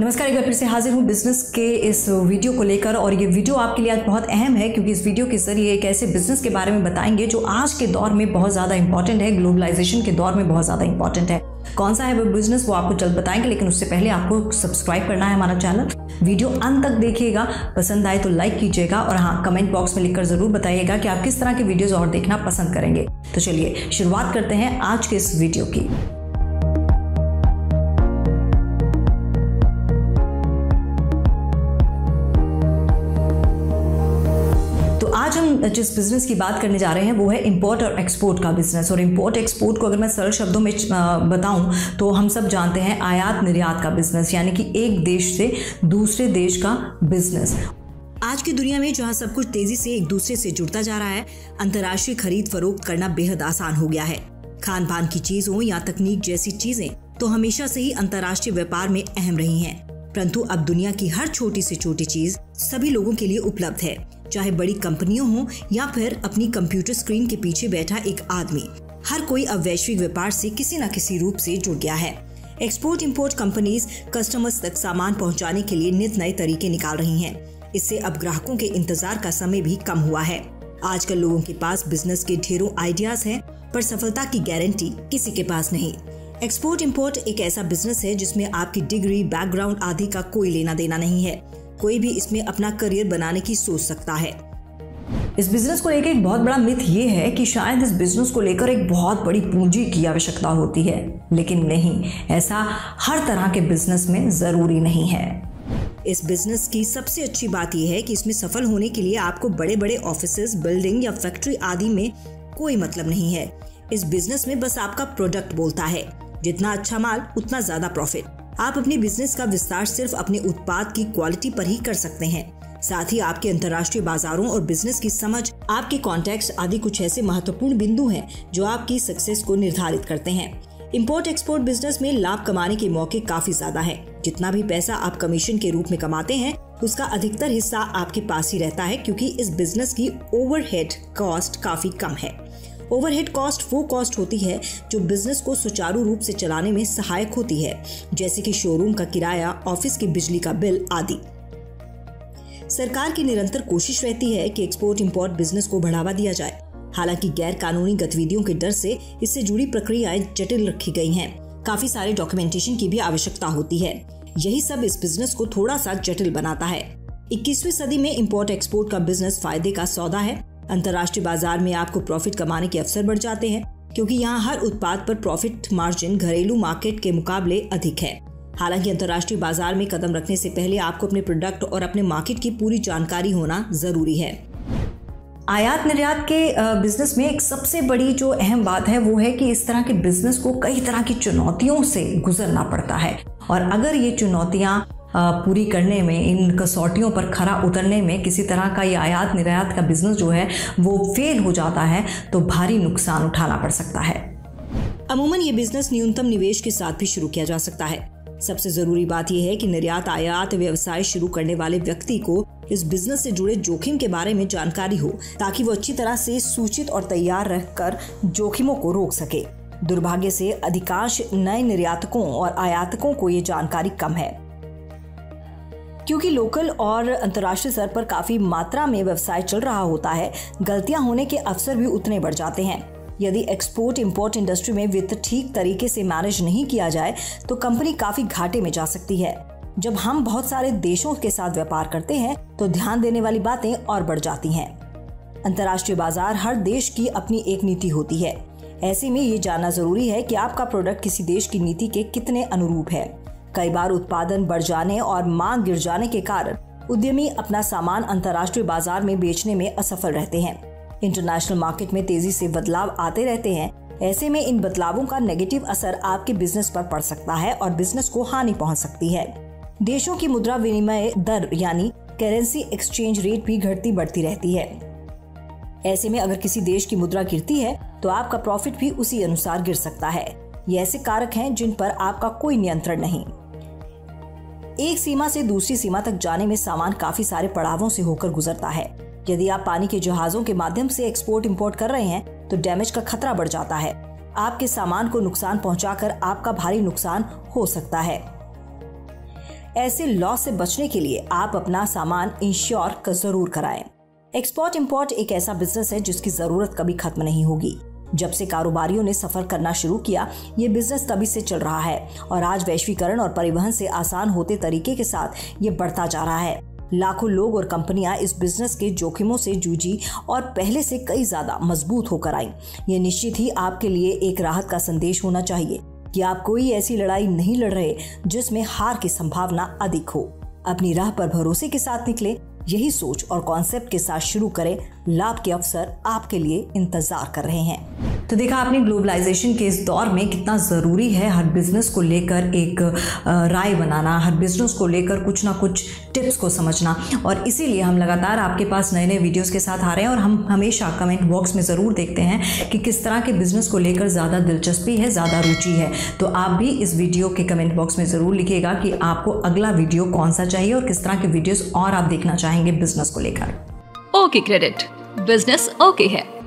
नमस्कार, एक बार फिर से हाजिर हूँ बिज़नेस के इस वीडियो को लेकर और ये वीडियो आपके लिए आज बहुत अहम है क्योंकि इस वीडियो के ज़रिए एक ऐसे बिज़नेस के बारे में बताएँगे जो आज के दौर में बहुत ज़्यादा इंपॉर्टेंट है ग्लोबलाइजेशन के दौर में बहुत ज़्यादा इंपॉर्टेंट है। कौन सा है वो बिज़नेस वो आपको जल्द बताएँगे, लेकिन उससे पहले आपको सब्सक्राइब करना है हमारा चैनल वीडियो अंत तक देखिएगा, पसंद आए तो लाइक कीजिएगा और हाँ कमेंट बॉक्स में लिखकर ज़रूर बताइएगा कि आप किस तरह के वीडियोज़ और देखना पसंद करेंगे। तो चलिए, शुरुआत करते हैं आज के इस वीडियो की। आज हम जिस बिज़नेस की बात करने जा रहे हैं, वो है इंपोर्ट और एक्सपोर्ट का बिज़नेस और इंपोर्ट एक्सपोर्ट को अगर मैं सरल शब्दों में बताऊँ तो हम सब जानते हैं आयात निर्यात का बिज़नेस यानी कि एक देश से दूसरे देश का बिज़नेस आज की दुनिया में जहाँ सब कुछ तेज़ी से एक दूसरे से जुड़ता जा रहा है, अंतर्राष्ट्रीय खरीद फरोख्त करना बेहद आसान हो गया है. खान पान की चीज़ों या तकनीक जैसी चीज़ें तो हमेशा से ही अंतर्राष्ट्रीय व्यापार में अहम रही हैं. परंतु अब दुनिया की हर छोटी से छोटी चीज़ सभी लोगों के लिए उपलब्ध है. चाहे बड़ी कंपनियों हो या फिर अपनी कंप्यूटर स्क्रीन के पीछे बैठा एक आदमी हर कोई अब वैश्विक व्यापार से किसी न किसी रूप से जुड़ गया है। एक्सपोर्ट इंपोर्ट कंपनीज़ कस्टमर्स तक सामान पहुँचाने के लिए नित नए तरीके निकाल रही हैं। इससे अब ग्राहकों के इंतज़ार का समय भी कम हुआ है। आजकल लोगों के पास बिज़नेस के ढेरों आइडियाज़ हैं, पर सफलता की गारंटी किसी के पास नहीं। एक्सपोर्ट इंपोर्ट एक ऐसा बिज़नेस है जिसमें आपकी डिग्री बैकग्राउंड आदि का कोई लेना देना नहीं है। कोई भी इसमें अपना करियर बनाने की सोच सकता है। इस बिज़नेस को लेकर एक बहुत बड़ा मिथ ये है कि शायद इस बिज़नेस को लेकर एक बहुत बड़ी पूंजी की आवश्यकता होती है लेकिन नहीं ऐसा हर तरह के बिज़नेस में ज़रूरी नहीं है। इस बिज़नेस की सबसे अच्छी बात यह है कि इसमें सफल होने के लिए आपको बड़े बड़े ऑफ़िस बिल्डिंग या फैक्ट्री आदि में कोई मतलब नहीं है। इस बिज़नेस में बस आपका प्रोडक्ट बोलता है। जितना अच्छा माल उतना ज़्यादा प्रॉफिट। आप अपने बिज़नेस का विस्तार सिर्फ़ अपने उत्पाद की क्वालिटी पर ही कर सकते हैं। साथ ही आपके अंतर्राष्ट्रीय बाजारों और बिज़नेस की समझ, आपके कॉन्टेक्ट आदि कुछ ऐसे महत्वपूर्ण बिंदु हैं जो आपकी सक्सेस को निर्धारित करते हैं। इम्पोर्ट एक्सपोर्ट बिज़नेस में लाभ कमाने के मौके काफ़ी ज़्यादा है। जितना भी पैसा आप कमीशन के रूप में कमाते हैं, उसका अधिकतर हिस्सा आपके पास ही रहता है क्योंकि इस बिज़नेस की ओवरहेड कॉस्ट काफ़ी कम है। ओवरहेड कॉस्ट वो कॉस्ट होती है जो बिज़नेस को सुचारू रूप से चलाने में सहायक होती है, जैसे कि शोरूम का किराया ऑफ़िस की बिजली का बिल आदि। सरकार की निरंतर कोशिश रहती है कि एक्सपोर्ट इंपोर्ट बिज़नेस को बढ़ावा दिया जाए। हालाँकि गैर कानूनी गतिविधियों के डर से इससे जुड़ी प्रक्रियाएँ जटिल रखी गई हैं। काफ़ी सारे डॉक्यूमेंटेशन की भी आवश्यकता होती है। यही सब इस बिज़नेस को थोड़ा सा जटिल बनाता है। 21वीं सदी में इम्पोर्ट एक्सपोर्ट का बिज़नेस फ़ायदे का सौदा है। अंतर्राष्ट्रीय बाज़ार में आपको प्रॉफिट कमाने के अवसर बढ़ जाते हैं, क्योंकि यहाँ हर उत्पाद पर प्रॉफिट मार्जिन घरेलू मार्केट के मुकाबले अधिक है। हालाँकि अंतर्राष्ट्रीय बाज़ार में कदम रखने से पहले आपको अपने प्रोडक्ट और अपने मार्केट की पूरी जानकारी होना ज़रूरी है। आयात निर्यात के बिज़नेस में एक सबसे बड़ी जो अहम बात है वो है कि इस तरह के बिज़नेस को कई तरह की चुनौतियों से गुजरना पड़ता है। और अगर ये चुनौतियाँ पूरी करने में, इन कसौटियों पर खरा उतरने में किसी तरह का ये आयात निर्यात का बिज़नेस जो है, वो फेल हो जाता है तो भारी नुकसान उठाना पड़ सकता है। अमूमन ये बिज़नेस न्यूनतम निवेश के साथ भी शुरू किया जा सकता है। सबसे ज़रूरी बात यह है कि निर्यात आयात व्यवसाय शुरू करने वाले व्यक्ति को इस बिज़नेस से जुड़े जोखिम के बारे में जानकारी हो, ताकि वो अच्छी तरह से सूचित और तैयार रहकर जोखिमों को रोक सके। दुर्भाग्य से अधिकांश नए निर्यातकों और आयातकों को ये जानकारी कम है। क्योंकि लोकल और अंतर्राष्ट्रीय स्तर पर काफ़ी मात्रा में व्यवसाय चल रहा होता है। गलतियाँ होने के अवसर भी उतने बढ़ जाते हैं। यदि एक्सपोर्ट इंपोर्ट इंडस्ट्री में वित्त ठीक तरीके से मैनेज नहीं किया जाए तो कंपनी काफ़ी घाटे में जा सकती है। जब हम बहुत सारे देशों के साथ व्यापार करते हैं तो ध्यान देने वाली बातें और बढ़ जाती हैं। अंतर्राष्ट्रीय बाज़ार हर देश की अपनी एक नीति होती है। ऐसे में ये जानना ज़रूरी है कि आपका प्रोडक्ट किसी देश की नीति के कितने अनुरूप है। कई बार उत्पादन बढ़ जाने और मांग गिर जाने के कारण उद्यमी अपना सामान अंतर्राष्ट्रीय बाज़ार में बेचने में असफल रहते हैं। इंटरनेशनल मार्केट में तेज़ी से बदलाव आते रहते हैं। ऐसे में इन बदलावों का नेगेटिव असर आपके बिज़नेस पर पड़ सकता है और बिज़नेस को हानि पहुँच सकती है। देशों की मुद्रा विनिमय दर यानी करेंसी एक्सचेंज रेट भी घटती बढ़ती रहती है। ऐसे में अगर किसी देश की मुद्रा गिरती है तो आपका प्रॉफिट भी उसी अनुसार गिर सकता है। ये ऐसे कारक हैं जिन पर आपका कोई नियंत्रण नहीं। एक सीमा से दूसरी सीमा तक जाने में सामान काफ़ी सारे पड़ावों से होकर गुजरता है। यदि आप पानी के जहाजों के माध्यम से एक्सपोर्ट इम्पोर्ट कर रहे हैं तो डैमेज का खतरा बढ़ जाता है। आपके सामान को नुकसान पहुंचाकर आपका भारी नुकसान हो सकता है। ऐसे लॉस से बचने के लिए आप अपना सामान इंश्योर ज़रूर कराएँ। एक्सपोर्ट इंपोर्ट एक ऐसा बिज़नेस है जिसकी ज़रूरत कभी खत्म नहीं होगी। जब से कारोबारियों ने सफ़र करना शुरू किया, ये बिज़नेस तभी से चल रहा है और आज वैश्वीकरण और परिवहन से आसान होते तरीके के साथ ये बढ़ता जा रहा है। लाखों लोग और कंपनियाँ इस बिज़नेस के जोखिमों से जूझी और पहले से कई ज़्यादा मज़बूत होकर आई। ये निश्चित ही आपके लिए एक राहत का संदेश होना चाहिए कि आप कोई ऐसी लड़ाई नहीं लड़ रहे जिसमें हार की संभावना अधिक हो। अपनी राह पर भरोसे के साथ निकले यही सोच और कॉन्सेप्ट के साथ शुरू करें। लाभ के अवसर आपके लिए इंतज़ार कर रहे हैं। तो देखा आपने ग्लोबलाइजेशन के इस दौर में कितना ज़रूरी है हर बिज़नेस को लेकर एक राय बनाना, हर बिज़नेस को लेकर कुछ ना कुछ टिप्स को समझना। और इसीलिए हम लगातार आपके पास नए नए वीडियोस के साथ आ रहे हैं और हम हमेशा कमेंट बॉक्स में ज़रूर देखते हैं कि किस तरह के बिज़नेस को लेकर ज़्यादा दिलचस्पी है, ज़्यादा रुचि है। तो आप भी इस वीडियो के कमेंट बॉक्स में ज़रूर लिखिएगा कि आपको अगला वीडियो कौन सा चाहिए और किस तरह के वीडियोज़ और आप देखना चाहेंगे बिज़नेस को लेकर। ओके क्रेडिट बिज़नेस ओके है।